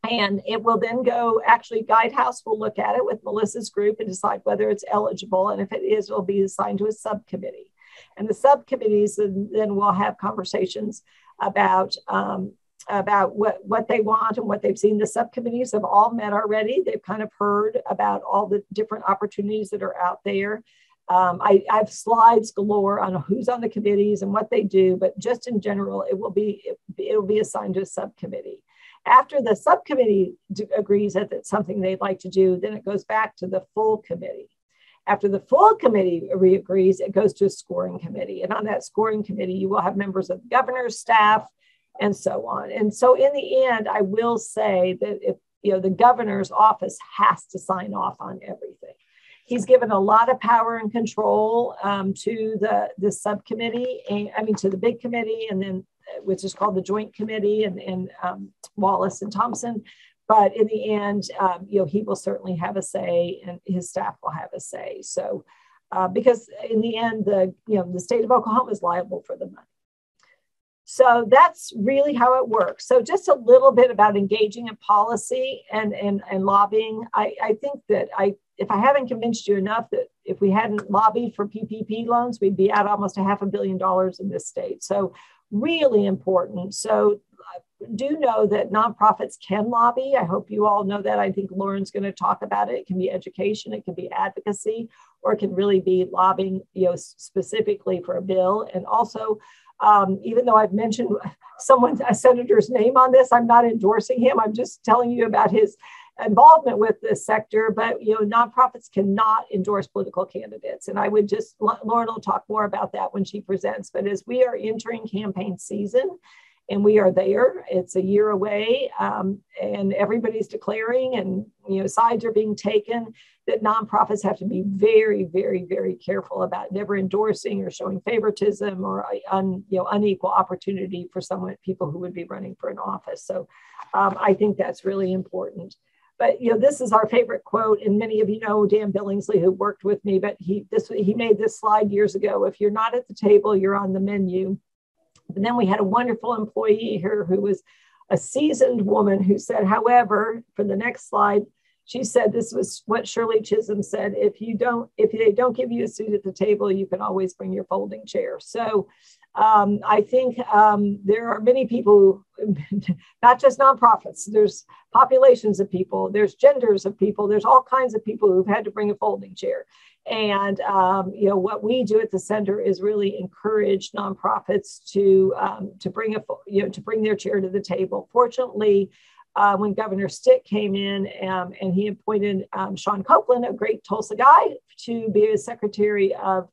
Speaker 1: And it will then go, actually, Guidehouse will look at it with Melissa's group and decide whether it's eligible. And if it is, it will be assigned to a subcommittee. And the subcommittees then will have conversations about um, about what, what they want and what they've seen. The subcommittees have all met already. They've kind of heard about all the different opportunities that are out there. Um, I, I, have slides galore on who's on the committees and what they do, but just in general, it will be it, will be assigned to a subcommittee. After the subcommittee agrees that it's something they'd like to do, then it goes back to the full committee. After the full committee re agrees, it goes to a scoring committee. And on that scoring committee, you will have members of the governor's staff and so on. And so in the end, I will say that if you know the governor's office has to sign off on everything. He's given a lot of power and control um, to the, the subcommittee, and, I mean to the big committee, and then which is called the Joint Committee, and, and um, Wallace and Thompson. But in the end, um, you know, he will certainly have a say, and his staff will have a say. So, uh, because in the end, the you know the state of Oklahoma is liable for the money. So that's really how it works. So just a little bit about engaging in policy and and, and lobbying. I, I think that I if I haven't convinced you enough that if we hadn't lobbied for PPP loans, we'd be at almost a half a billion dollars in this state. So really important. So do know that nonprofits can lobby. I hope you all know that. I think Lauren's going to talk about it. It can be education, it can be advocacy, or it can really be lobbying, you know, specifically for a bill. And also, um, even though I've mentioned [LAUGHS] someone, a senator's name on this, I'm not endorsing him. I'm just telling you about his involvement with this sector. But you know, nonprofits cannot endorse political candidates, and I would just Lauren will talk more about that when she presents. But as we are entering campaign season, and we are there. It's a year away, um, and everybody's declaring, and you know, sides are being taken. That nonprofits have to be very, very, very careful about never endorsing or showing favoritism or un, you know unequal opportunity for someone people who would be running for an office. So, um, I think that's really important. But you know, this is our favorite quote, and many of you know Dan Billingsley, who worked with me. But he this he made this slide years ago. If you're not at the table, you're on the menu. And then we had a wonderful employee here who was a seasoned woman who said, however, for the next slide, she said this was what Shirley Chisholm said. If you don't, if they don't give you a seat at the table, you can always bring your folding chair. So um, I think um, there are many people, [LAUGHS] not just nonprofits, there's populations of people, there's genders of people, there's all kinds of people who've had to bring a folding chair. And um, you know what we do at the center is really encourage nonprofits to um, to bring a you know to bring their chair to the table. Fortunately, uh, when Governor Stitt came in um, and he appointed um, Sean Kouplen, a great Tulsa guy, to be a Secretary of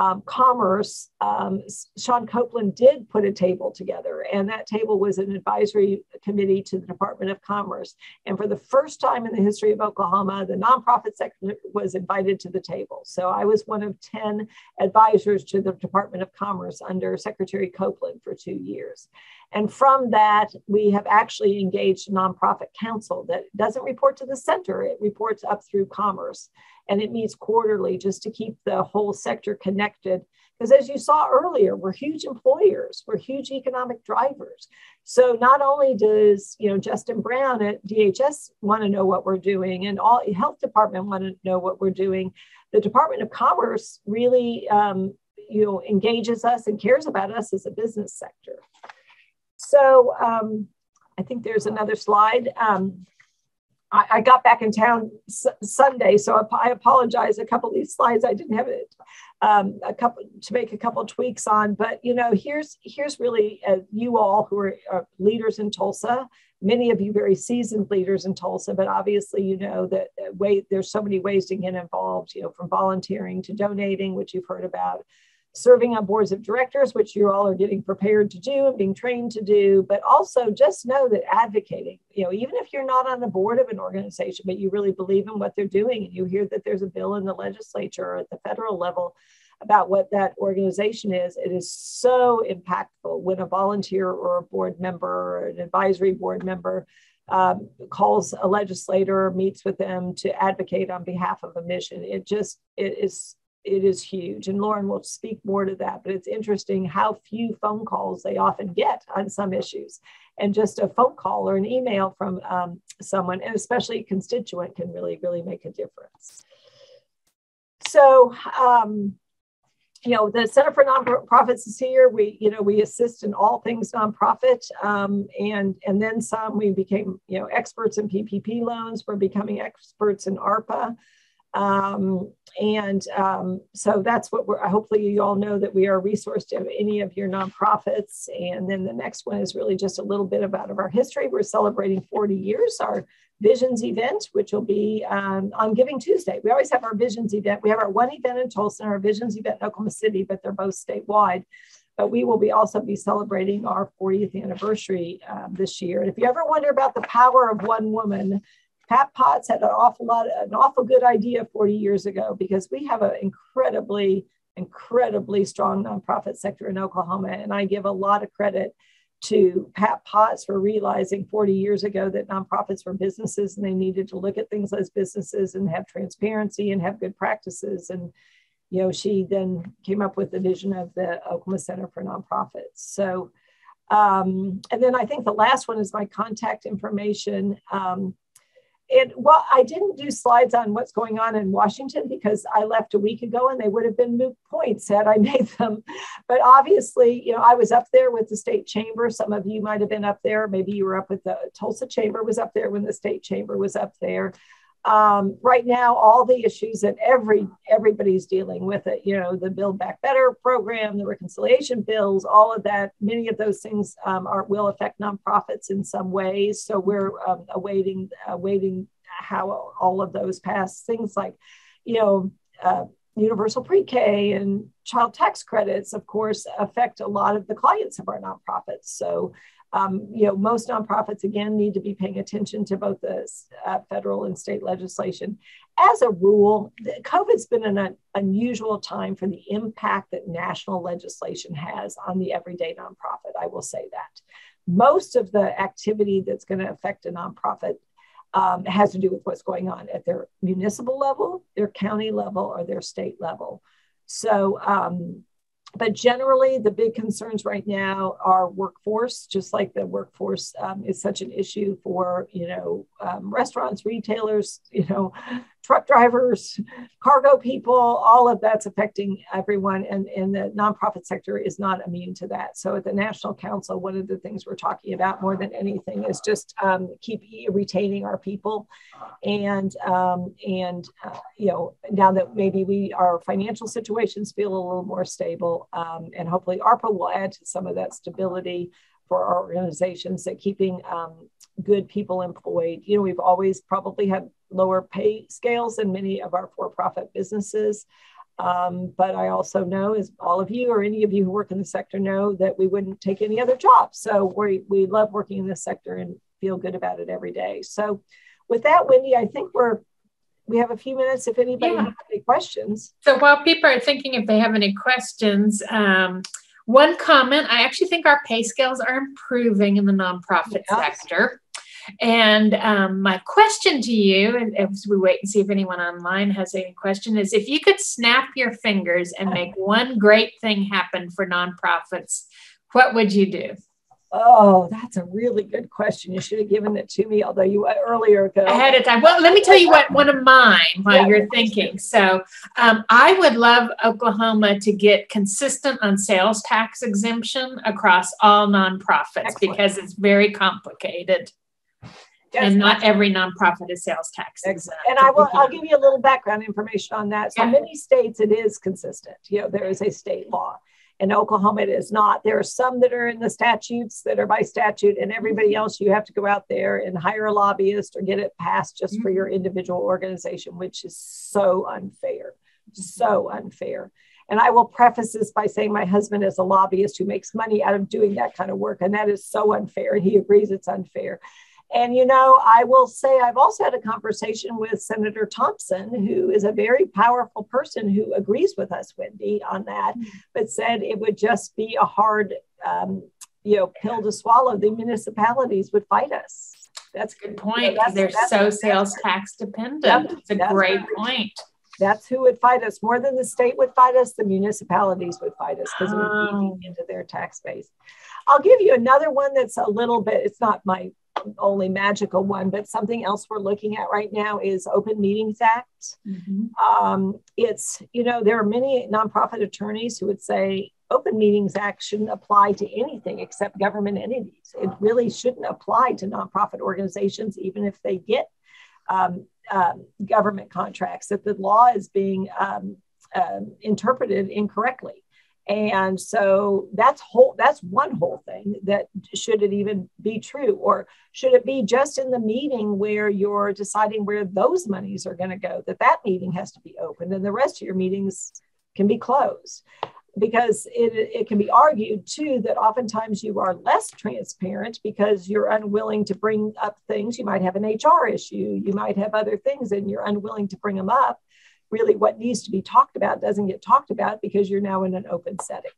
Speaker 1: um, commerce, um, Sean Kouplen did put a table together, and that table was an advisory committee to the Department of Commerce. And for the first time in the history of Oklahoma, the nonprofit sector was invited to the table. So I was one of 10 advisors to the Department of Commerce under Secretary Kouplen for two years. And from that, we have actually engaged a nonprofit council that doesn't report to the center, it reports up through commerce and it meets quarterly just to keep the whole sector connected. Because as you saw earlier, we're huge employers, we're huge economic drivers. So not only does you know Justin Brown at DHS want to know what we're doing, and all health department want to know what we're doing, the Department of Commerce really um, you know engages us and cares about us as a business sector. So um, I think there's another slide. Um, I, I got back in town Sunday, so I apologize. A couple of these slides I didn't have it um, a couple to make a couple tweaks on, but you know, here's here's really uh, you all who are, are leaders in Tulsa. Many of you very seasoned leaders in Tulsa, but obviously you know that way there's so many ways to get involved. You know, from volunteering to donating, which you've heard about serving on boards of directors, which you all are getting prepared to do and being trained to do, but also just know that advocating, you know, even if you're not on the board of an organization, but you really believe in what they're doing and you hear that there's a bill in the legislature or at the federal level about what that organization is, it is so impactful when a volunteer or a board member or an advisory board member um, calls a legislator, meets with them to advocate on behalf of a mission. It just it is it is huge. And Lauren will speak more to that, but it's interesting how few phone calls they often get on some issues. And just a phone call or an email from um, someone, and especially a constituent, can really, really make a difference. So, um, you know, the Center for Nonprofits is here. We, you know, we assist in all things nonprofit, um, and and then some. We became, you know, experts in PPP loans. We're becoming experts in ARPA. Um, and um, so that's what we're, hopefully you all know that we are a resource to any of your nonprofits. And then the next one is really just a little bit about of our history. We're celebrating 40 years, our Visions event, which will be um, on Giving Tuesday. We always have our Visions event. We have our one event in Tulsa and our Visions event in Oklahoma City, but they're both statewide. But we will be also be celebrating our 40th anniversary um, this year. And if you ever wonder about the power of one woman, Pat Potts had an awful lot, an awful good idea 40 years ago because we have an incredibly, incredibly strong nonprofit sector in Oklahoma. And I give a lot of credit to Pat Potts for realizing 40 years ago that nonprofits were businesses and they needed to look at things as businesses and have transparency and have good practices. And, you know, she then came up with the vision of the Oklahoma Center for Nonprofits. So, um, and then I think the last one is my contact information. Um, it well i didn't do slides on what's going on in washington because i left a week ago and they would have been moot points had i [LAUGHS] made them. But obviously you know i was up there with the state chamber. Some of you might have been up there. Maybe you were up with the tulsa chamber was up there when the state chamber was up there um, right now all the issues that every everybody's dealing with it you know the build back better program the reconciliation bills all of that many of those things um, are will affect nonprofits in some ways. So we're um, awaiting awaiting how all of those pass. Things like you know uh, universal pre-k and child tax credits of course affect a lot of the clients of our nonprofits. So um, you know, most nonprofits again need to be paying attention to both the uh, federal and state legislation. As a rule, COVID's been an un- unusual time for the impact that national legislation has on the everyday nonprofit. I will say that most of the activity that's going to affect a nonprofit um, has to do with what's going on at their municipal level, their county level, or their state level. So um, but generally, the big concerns right now are workforce, just like the workforce um, is such an issue for you know um, restaurants, retailers, you know, truck drivers, cargo people. All of that's affecting everyone, and and the nonprofit sector is not immune to that. So at the National Council, one of the things we're talking about more than anything is just um, keep retaining our people, and um, and uh, you know now that maybe we our financial situations feel a little more stable um, and hopefully ARPA will add to some of that stability for our organizations that keeping um, good people employed. You know, we've always probably had lower pay scales than many of our for-profit businesses. Um, but I also know, as all of you or any of you who work in the sector know, that we wouldn't take any other job. So we, we love working in this sector and feel good about it every day. So with that, Wendy, I think we're we have a few minutes if anybody yeah. has any questions.
Speaker 2: So while people are thinking if they have any questions, um, one comment I actually think our pay scales are improving in the nonprofit sector. And um, my question to you, as we wait and see if anyone online has any question, is if you could snap your fingers and make one great thing happen for nonprofits, what would you do?
Speaker 1: Oh, that's a really good question. You should have given it to me, although you earlier ago.
Speaker 2: Ahead of time. Well, let me tell you what one of mine while yeah, you're thinking. So, um, I would love Oklahoma to get consistent on sales tax exemption across all nonprofits Excellent. because it's very complicated. Yes, and not every nonprofit is sales tax.
Speaker 1: Exempt. And I will I'll give you a little background information on that. So yeah. many states it is consistent. You know, there is a state law. In Oklahoma, it is not. There are some that are in the statutes that are by statute, and everybody else, you have to go out there and hire a lobbyist or get it passed just mm-hmm. for your individual organization, which is so unfair. So unfair. And I will preface this by saying my husband is a lobbyist who makes money out of doing that kind of work, and that is so unfair. He agrees it's unfair. And, you know, I will say I've also had a conversation with Senator Thompson, who is a very powerful person who agrees with us, Wendy, on that, mm-hmm. but said it would just be a hard, um, you know, pill to swallow. The municipalities would fight us.
Speaker 2: That's a good point. You know, that's, They're that's, so sales tax dependent. Yep, it's a great point.
Speaker 1: That's who would fight us more than the state would fight us. The municipalities would fight us because oh. we're eating into their tax base. I'll give you another one that's a little bit, it's not my only magical one, but something else we're looking at right now is Open Meetings Act. Mm-hmm. Um, it's, you know, there are many nonprofit attorneys who would say Open Meetings Act shouldn't apply to anything except government entities. It really shouldn't apply to nonprofit organizations, even if they get um, um, government contracts, that the law is being um, um, interpreted incorrectly. And so that's whole that's one whole thing that should it even be true? Or should it be just in the meeting where you're deciding where those monies are going to go that that meeting has to be open and the rest of your meetings can be closed? Because it, it can be argued too that oftentimes you are less transparent because you're unwilling to bring up things. You might have an hr issue. You might have other things and you're unwilling to bring them up really what needs to be talked about doesn't get talked about because you're now in an open setting.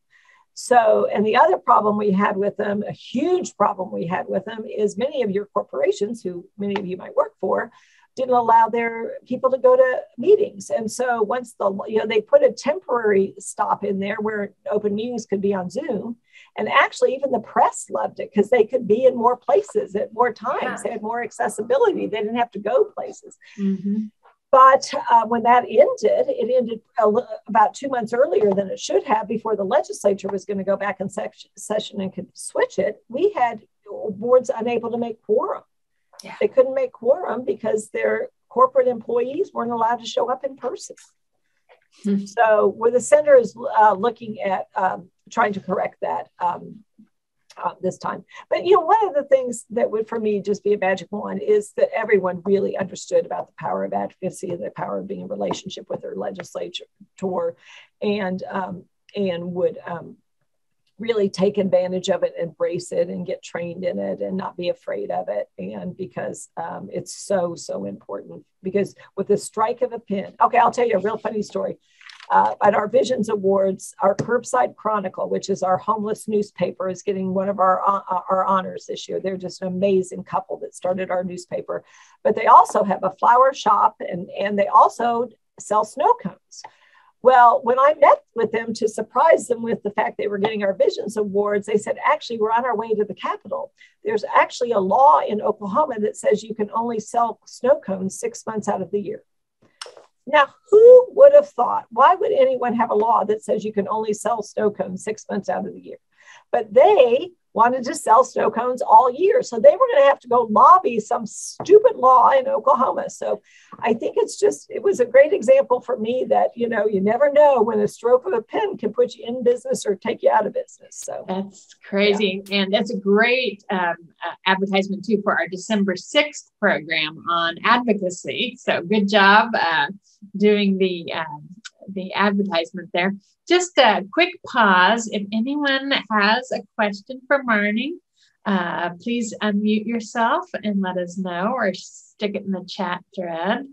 Speaker 1: So, and the other problem we had with them, a huge problem we had with them, is many of your corporations, who many of you might work for, didn't allow their people to go to meetings. And so once the, you know, they put a temporary stop in there where open meetings could be on Zoom. And actually, even the press loved it because they could be in more places at more times. Yeah. They had more accessibility. They didn't have to go places. Mm-hmm. But uh, when that ended, it ended about two months earlier than it should have before the legislature was going to go back in session and could switch it. We had boards unable to make quorum. Yeah. They couldn't make quorum because their corporate employees weren't allowed to show up in person. Hmm. So, where the center is uh, looking at um, trying to correct that um, uh, this time. But you know, one of the things that would for me just be a magic wand is that everyone really understood about the power of advocacy the power of being in relationship with their legislature, and um, and would um, really take advantage of it, embrace it, and get trained in it, and not be afraid of it. And because um, it's so so important. Because with the strike of a pen, okay, I'll tell you a real funny story uh, at our Visions Awards, our Curbside Chronicle, which is our homeless newspaper, is getting one of our, uh, our honors this year. They're just an amazing couple that started our newspaper. But they also have a flower shop and, and they also sell snow cones. Well, when I met with them to surprise them with the fact they were getting our Visions Awards, they said, actually, we're on our way to the Capitol. There's actually a law in Oklahoma that says you can only sell snow cones six months out of the year. Now, who would have thought? Why would anyone have a law that says you can only sell snow cones six months out of the year? But they wanted to sell snow cones all year. So they were going to have to go lobby some stupid law in Oklahoma. So I think it's just, it was a great example for me that, you know, you never know when a stroke of a pen can put you in business or take you out of business. So
Speaker 2: that's crazy. Yeah. And that's a great um, uh, advertisement too for our December 6th program on advocacy. So good job uh, doing the, um, the advertisement there. Just a quick pause. If anyone has a question for Marnie, uh, please unmute yourself and let us know or stick it in the chat thread.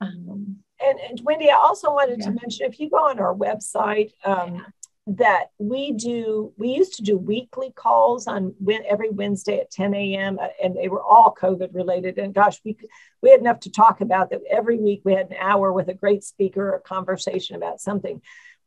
Speaker 2: Um,
Speaker 1: and, and, Wendy, I also wanted yeah. to mention if you go on our website, um. That we do, we used to do weekly calls on every Wednesday at 10 a.m. Uh, and they were all COVID related. And gosh, we, we had enough to talk about that every week we had an hour with a great speaker or conversation about something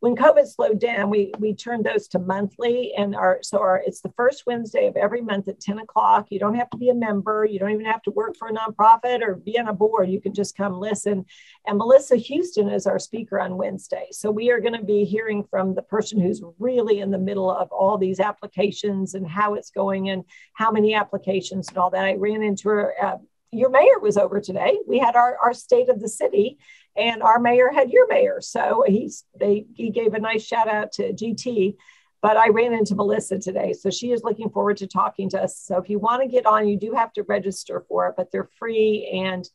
Speaker 1: when COVID slowed down, we we turned those to monthly, and our so our it's the first Wednesday of every month at 10 o'clock. You don't have to be a member, you don't even have to work for a nonprofit or be on a board. You can just come listen. And Melissa Houston is our speaker on Wednesday. So we are going to be hearing from the person who's really in the middle of all these applications and how it's going and how many applications and all that. I ran into her. Uh, your mayor was over today. We had our, our state of the city, and our mayor had your mayor. So he's they he gave a nice shout out to GT. But I ran into Melissa today. So she is looking forward to talking to us. So if you want to get on, you do have to register for it, but they're free and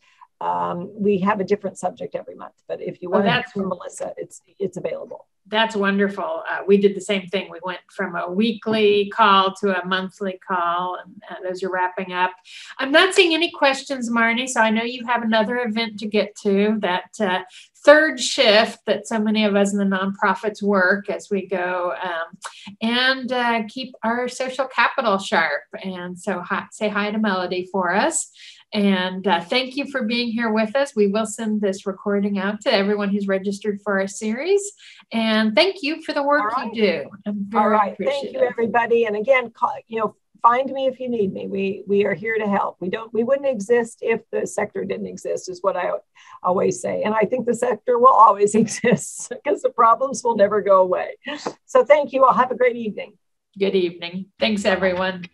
Speaker 1: um, we have a different subject every month. But if you want oh, to hear from Melissa, it's it's available
Speaker 2: that's wonderful. Uh, we did the same thing. We went from a weekly call to a monthly call, and uh, those are wrapping up. I'm not seeing any questions, Marnie, so I know you have another event to get to. That uh, third shift that so many of us in the nonprofits work as we go um, and uh, keep our social capital sharp. And so, hi, say hi to Melody for us. And uh, thank you for being here with us. We will send this recording out to everyone who's registered for our series. And thank you for the work right. you do.
Speaker 1: All right. Thank you, everybody. And again, call, you know, find me if you need me. We we are here to help. We don't we wouldn't exist if the sector didn't exist, is what I always say. And I think the sector will always [LAUGHS] exist because the problems will never go away. So thank you all. Have a great evening.
Speaker 2: Good evening. Thanks, everyone.